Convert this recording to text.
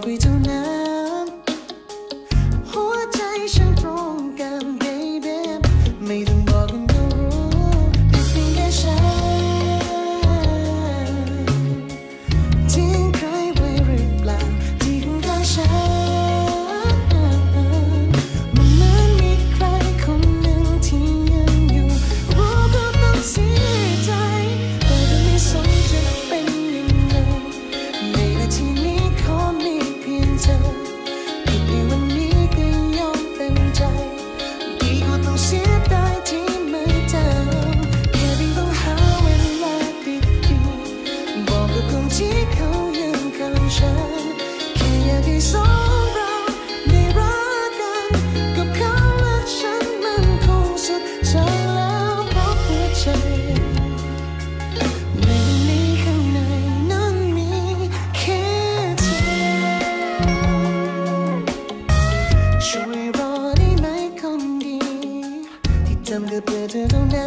规矩 ดีก जम के पेटे ढूंढे